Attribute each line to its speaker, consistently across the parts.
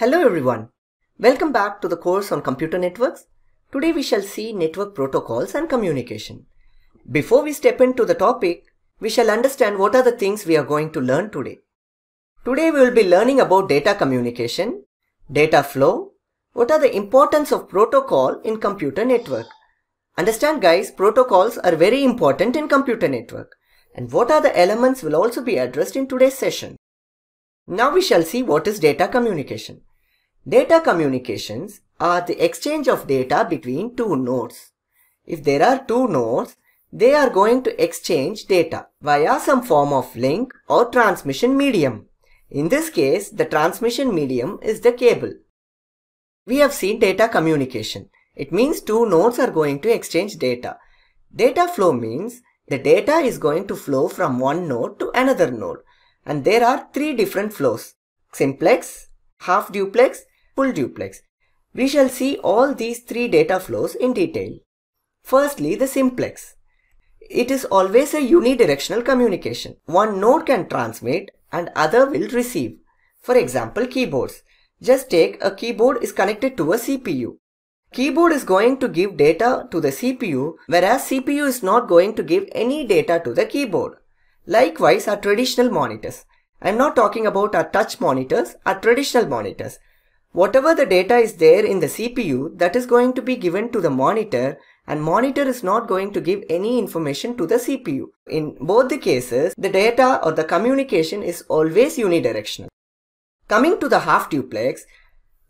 Speaker 1: Hello everyone. Welcome back to the course on computer networks. Today we shall see network protocols and communication. Before we step into the topic, we shall understand what are the things we are going to learn today. Today we will be learning about data communication, data flow, what are the importance of protocol in computer network. Understand guys, protocols are very important in computer network and what are the elements will also be addressed in today's session. Now we shall see what is data communication. Data communications are the exchange of data between two nodes. If there are two nodes, they are going to exchange data via some form of link or transmission medium. In this case, the transmission medium is the cable. We have seen data communication. It means two nodes are going to exchange data. Data flow means the data is going to flow from one node to another node. And there are three different flows. Simplex, half duplex, full duplex. We shall see all these three data flows in detail. Firstly, the simplex. It is always a unidirectional communication. One node can transmit and other will receive. For example, keyboards. Just take a keyboard is connected to a CPU. Keyboard is going to give data to the CPU whereas CPU is not going to give any data to the keyboard. Likewise, our traditional monitors. I'm not talking about our touch monitors, our traditional monitors. Whatever the data is there in the CPU, that is going to be given to the monitor and monitor is not going to give any information to the CPU. In both the cases, the data or the communication is always unidirectional. Coming to the half duplex,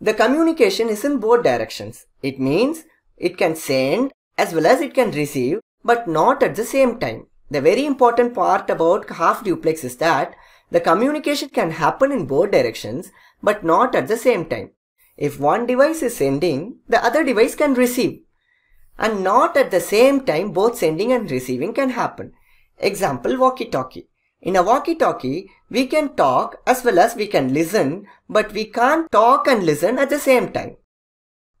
Speaker 1: the communication is in both directions. It means it can send as well as it can receive but not at the same time. The very important part about half duplex is that the communication can happen in both directions but not at the same time. If one device is sending, the other device can receive. And not at the same time both sending and receiving can happen. Example walkie-talkie. In a walkie-talkie, we can talk as well as we can listen, but we can't talk and listen at the same time.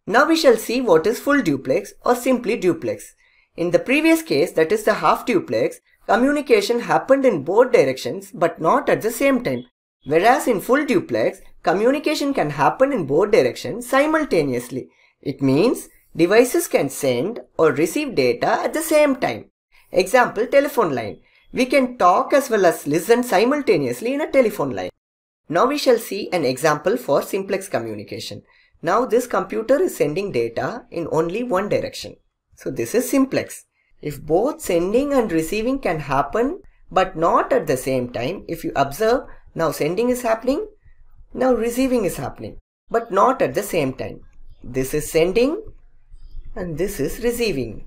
Speaker 1: Now we shall see what is full duplex or simply duplex. In the previous case, that is the half duplex, communication happened in both directions but not at the same time. Whereas in full duplex, communication can happen in both directions simultaneously. It means devices can send or receive data at the same time. Example, telephone line. We can talk as well as listen simultaneously in a telephone line. Now we shall see an example for simplex communication. Now this computer is sending data in only one direction. So this is simplex. If both sending and receiving can happen but not at the same time, if you observe now sending is happening, now receiving is happening but not at the same time. This is sending and this is receiving.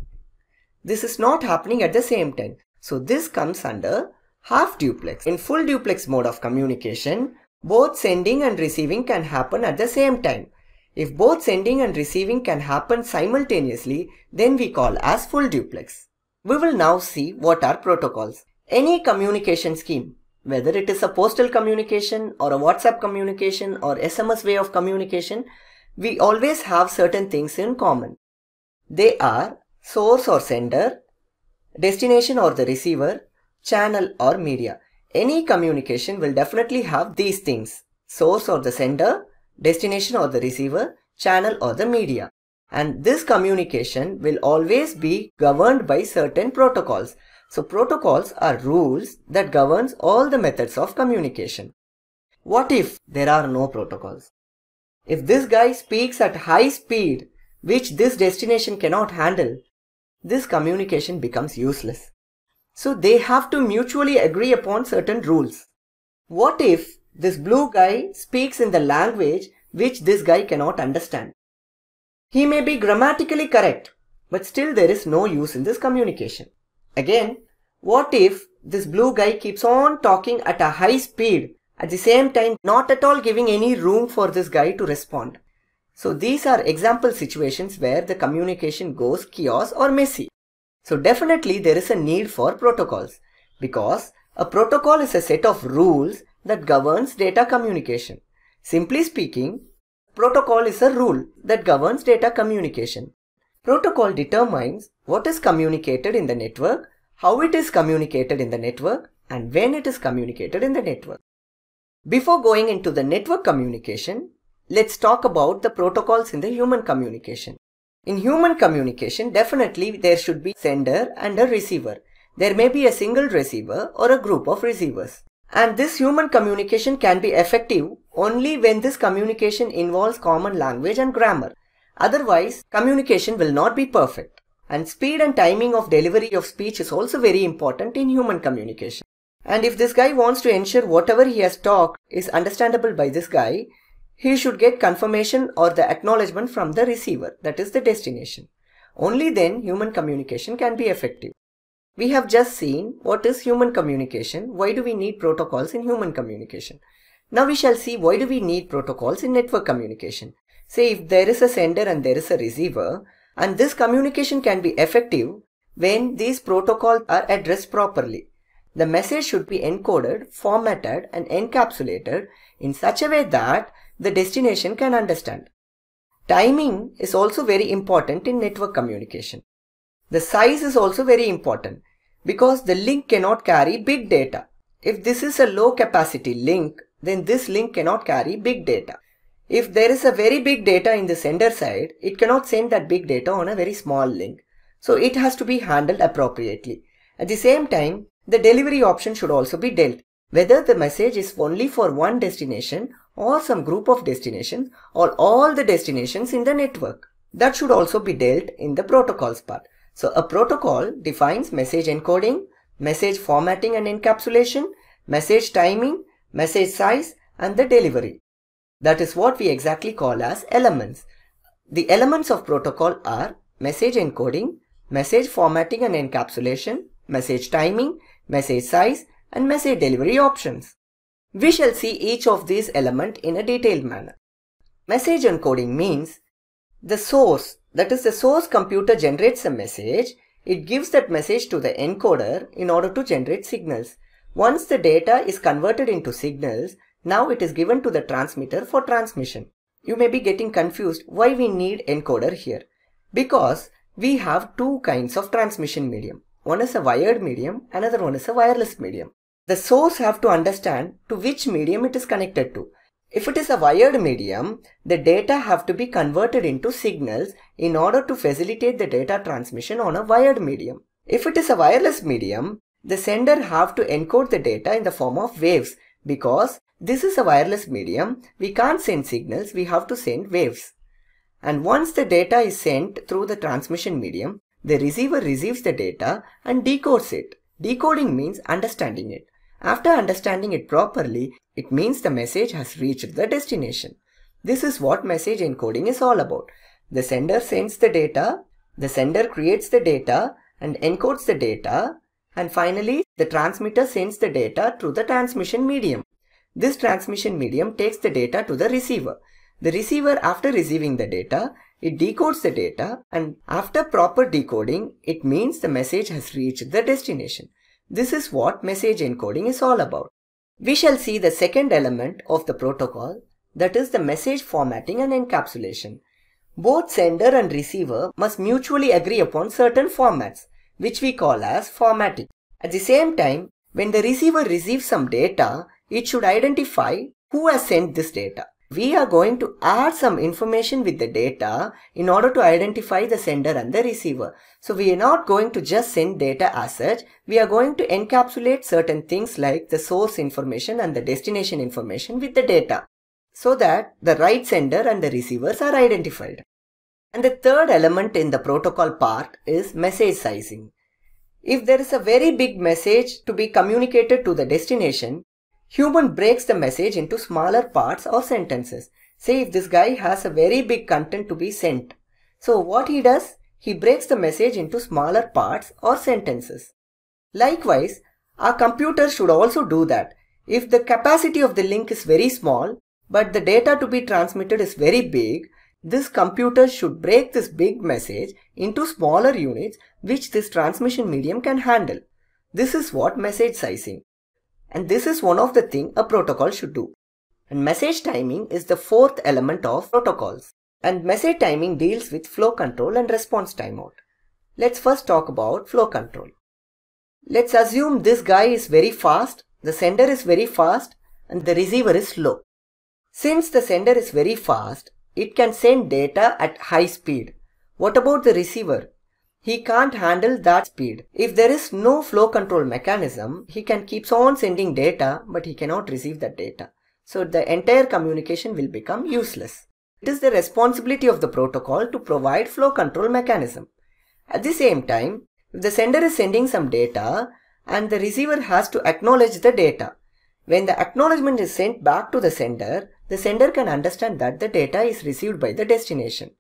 Speaker 1: This is not happening at the same time. So this comes under half duplex. In full duplex mode of communication, both sending and receiving can happen at the same time. If both sending and receiving can happen simultaneously, then we call as full duplex. We will now see what are protocols. Any communication scheme, whether it is a postal communication or a WhatsApp communication or SMS way of communication, we always have certain things in common. They are source or sender, destination or the receiver, channel or media. Any communication will definitely have these things. Source or the sender, destination or the receiver, channel or the media. And this communication will always be governed by certain protocols. So protocols are rules that governs all the methods of communication. What if there are no protocols? If this guy speaks at high speed, which this destination cannot handle, this communication becomes useless. So they have to mutually agree upon certain rules. What if this blue guy speaks in the language which this guy cannot understand? He may be grammatically correct, but still there is no use in this communication. Again, what if this blue guy keeps on talking at a high speed at the same time not at all giving any room for this guy to respond? So these are example situations where the communication goes chaos or messy. So definitely there is a need for protocols because a protocol is a set of rules that governs data communication. Simply speaking, protocol is a rule that governs data communication. Protocol determines what is communicated in the network, how it is communicated in the network, and when it is communicated in the network. Before going into the network communication, let's talk about the protocols in the human communication. In human communication, definitely there should be sender and a receiver. There may be a single receiver or a group of receivers. And this human communication can be effective only when this communication involves common language and grammar. Otherwise, communication will not be perfect. And speed and timing of delivery of speech is also very important in human communication. And if this guy wants to ensure whatever he has talked is understandable by this guy, he should get confirmation or the acknowledgement from the receiver, that is the destination. Only then human communication can be effective. We have just seen what is human communication, why do we need protocols in human communication. Now we shall see why do we need protocols in network communication. Say if there is a sender and there is a receiver, and this communication can be effective when these protocols are addressed properly. The message should be encoded, formatted and encapsulated in such a way that the destination can understand. Timing is also very important in network communication. The size is also very important because the link cannot carry big data. If this is a low capacity link, then this link cannot carry big data. If there is a very big data in the sender side, it cannot send that big data on a very small link. So it has to be handled appropriately. At the same time, the delivery option should also be dealt. Whether the message is only for one destination or some group of destinations or all the destinations in the network. That should also be dealt in the protocols part. So a protocol defines message encoding, message formatting and encapsulation, message timing, message size and the delivery. That is what we exactly call as elements. The elements of protocol are message encoding, message formatting and encapsulation, message timing, message size and message delivery options. We shall see each of these elements in a detailed manner. Message encoding means the source, that is the source computer generates a message, it gives that message to the encoder in order to generate signals. Once the data is converted into signals, now it is given to the transmitter for transmission. You may be getting confused why we need encoder here. Because we have two kinds of transmission medium. One is a wired medium, another one is a wireless medium. The source have to understand to which medium it is connected to. If it is a wired medium, the data have to be converted into signals in order to facilitate the data transmission on a wired medium. If it is a wireless medium, the sender have to encode the data in the form of waves because this is a wireless medium, we can't send signals, we have to send waves. And once the data is sent through the transmission medium, the receiver receives the data and decodes it. Decoding means understanding it. After understanding it properly, it means the message has reached the destination. This is what message encoding is all about. The sender sends the data, the sender creates the data and encodes the data and finally the transmitter sends the data through the transmission medium. This transmission medium takes the data to the receiver. The receiver after receiving the data, it decodes the data and after proper decoding, it means the message has reached the destination. This is what message encoding is all about. We shall see the second element of the protocol that is the message formatting and encapsulation. Both sender and receiver must mutually agree upon certain formats which we call as formatting. At the same time, when the receiver receives some data, it should identify who has sent this data. We are going to add some information with the data in order to identify the sender and the receiver. So we are not going to just send data as such. We are going to encapsulate certain things like the source information and the destination information with the data so that the right sender and the receivers are identified. And the third element in the protocol part is message sizing. If there is a very big message to be communicated to the destination, Human breaks the message into smaller parts or sentences. Say if this guy has a very big content to be sent. So what he does? He breaks the message into smaller parts or sentences. Likewise, our computer should also do that. If the capacity of the link is very small, but the data to be transmitted is very big, this computer should break this big message into smaller units which this transmission medium can handle. This is what message sizing. And this is one of the thing a protocol should do. And message timing is the fourth element of protocols. And message timing deals with flow control and response timeout. Let's first talk about flow control. Let's assume this guy is very fast, the sender is very fast and the receiver is slow. Since the sender is very fast, it can send data at high speed. What about the receiver? He can't handle that speed. If there is no flow control mechanism, he can keep on sending data, but he cannot receive that data. So the entire communication will become useless. It is the responsibility of the protocol to provide flow control mechanism. At the same time, if the sender is sending some data and the receiver has to acknowledge the data, when the acknowledgement is sent back to the sender, the sender can understand that the data is received by the destination.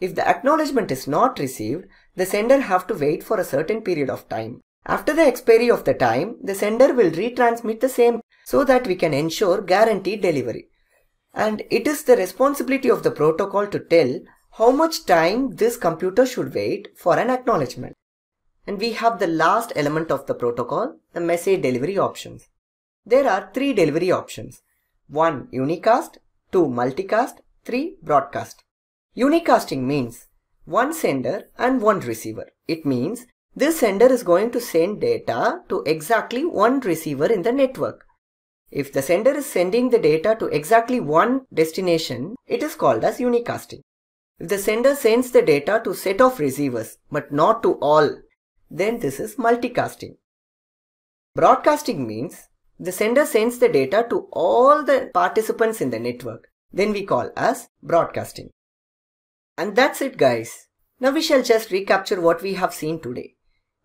Speaker 1: If the acknowledgement is not received, the sender have to wait for a certain period of time. After the expiry of the time, the sender will retransmit the same so that we can ensure guaranteed delivery. And it is the responsibility of the protocol to tell how much time this computer should wait for an acknowledgement. And we have the last element of the protocol, the message delivery options. There are three delivery options. 1. Unicast, 2. Multicast, 3. Broadcast. Unicasting means one sender and one receiver. It means this sender is going to send data to exactly one receiver in the network. If the sender is sending the data to exactly one destination, it is called as unicasting. If the sender sends the data to set of receivers but not to all, then this is multicasting. Broadcasting means the sender sends the data to all the participants in the network. Then we call as broadcasting. And that's it guys. Now we shall just recapture what we have seen today.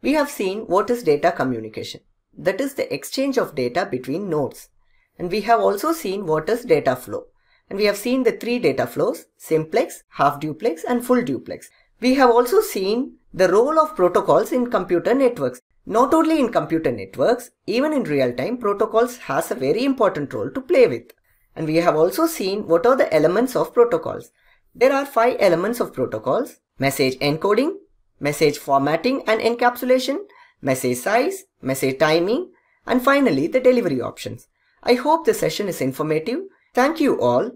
Speaker 1: We have seen what is data communication. That is the exchange of data between nodes. And we have also seen what is data flow. And we have seen the three data flows, simplex, half duplex and full duplex. We have also seen the role of protocols in computer networks. Not only in computer networks, even in real time, protocols has a very important role to play with. And we have also seen what are the elements of protocols. There are five elements of protocols. Message encoding, message formatting and encapsulation, message size, message timing, and finally the delivery options. I hope the session is informative. Thank you all.